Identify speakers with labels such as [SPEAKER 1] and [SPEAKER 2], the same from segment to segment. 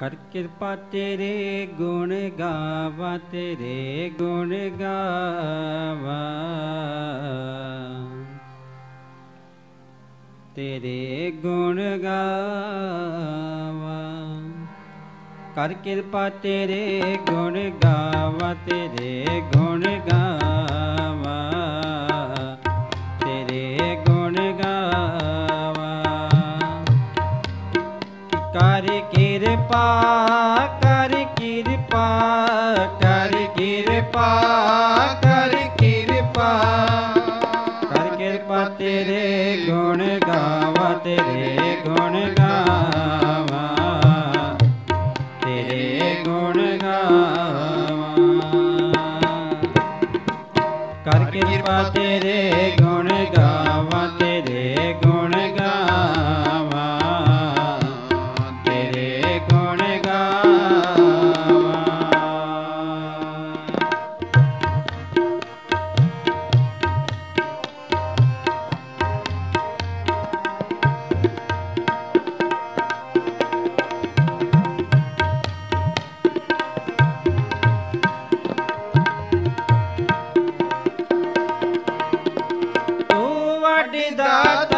[SPEAKER 1] ਕਰ ਕਿਰਪਾ ਤੇਰੇ ਗੁਣ ਗਾਵਾ, ਤੇਰੇ ਗੁਣ ਗਾਵਾ। ਤੇਰੇ ਗੁਣ ਗਾਵਾ। ਕਰ ਕਿਰਪਾ ਤੇਰੇ ਗੁਣ ਗਾਵਾ, ਤੇਰੇ ਗੁਣ ਗਾਵਾ। कृपा के ਦਾਤਾ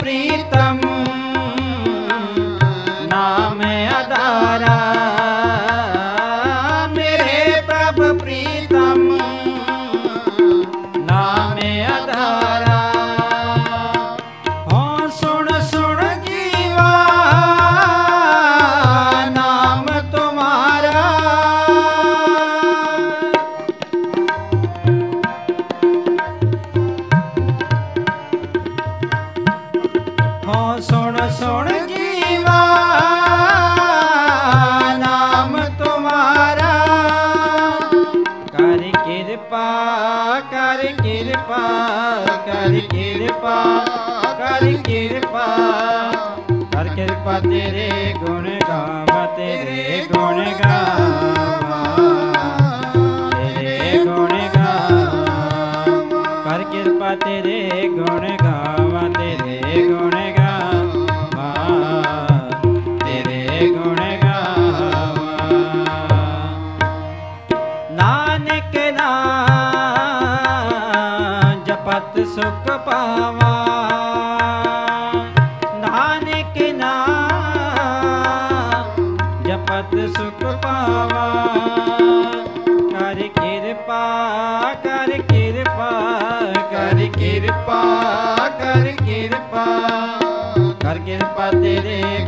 [SPEAKER 1] प्रीत ਕਰ ਕਿਰਪਾ ਕਰ ਕਿਰਪਾ ਕਰ ਕਿਰਪਾ। ਕਰ ਕਿਰਪਾ ਤੇਰੇ ਗੁਣ ਗਾਵਾਂ, ਤੇਰੇ ਗੁਣ ਗਾਵਾਂ। ਤੇਰੇ ਗੁਣ ਗਾਵਾਂ। ਕਰ ਕਿਰਪਾ ਤੇਰੇ ਗੁਣ ਗਾਵਾਂ, ਤੇਰੇ ਗੁਣ ਕਿਰਪਾ ਕਰ ਕਿਰਪਾ। ਕਰ ਕਿਰਪਾ ਤੇਰੇ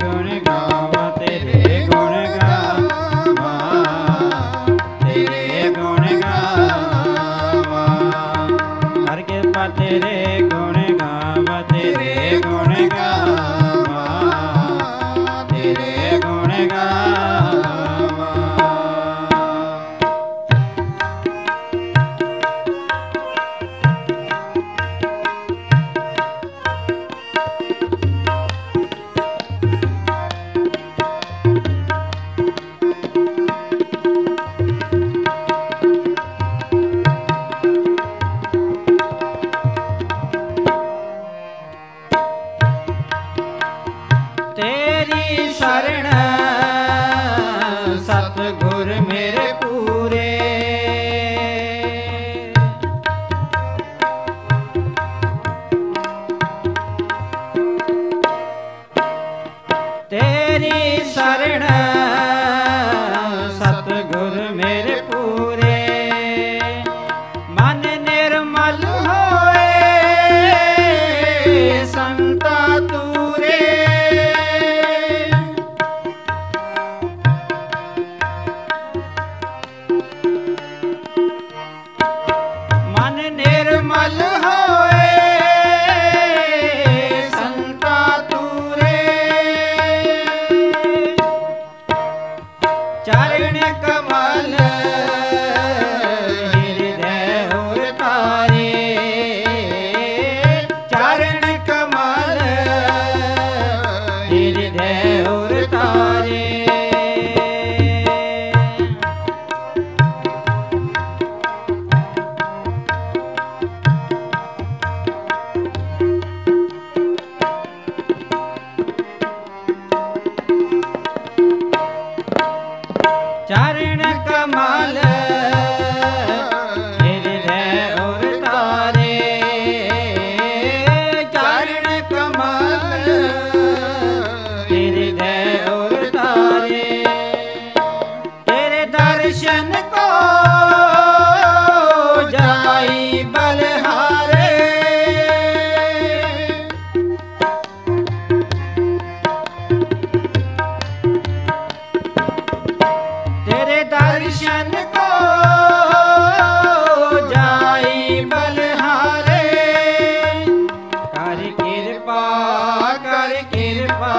[SPEAKER 1] ਕਿਰਪਾ ਕਰ ਕਿਰਪਾ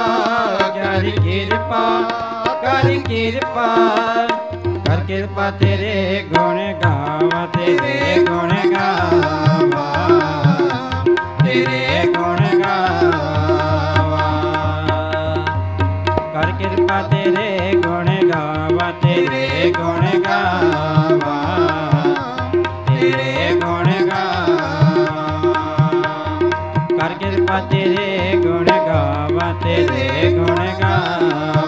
[SPEAKER 1] ਕਰ ਕਿਰਪਾ ਕਰ ਕਿਰਪਾ। ਕਰ ਕਿਰਪਾ ਤੇਰੇ ਗੁਣ ਗਾਵਾਂ, ਤੇਰੇ ਗੁਣ ਗਾਵਾਂ। ਤੇਰੇ ਗੁਣ ਗਾਵਾਂ। ਕਰ ਕਿਰਪਾ ਤੇਰੇ গুণগান